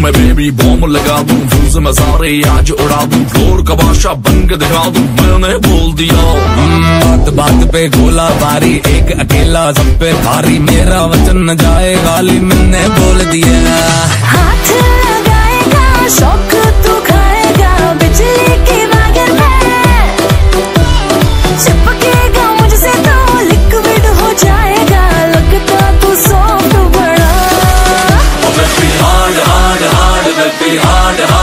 मैं baby bomb लगा दूँ फ्यूज में सारे आज उड़ा दूँ फ्लोर का बादशाह बन दिखा दूँ, मैंने बोल दिया। बात बात पे गोला बारी एक अकेला सब पे भारी, मेरा वचन न जाए, गाली मैंने बोल दिया। be hard to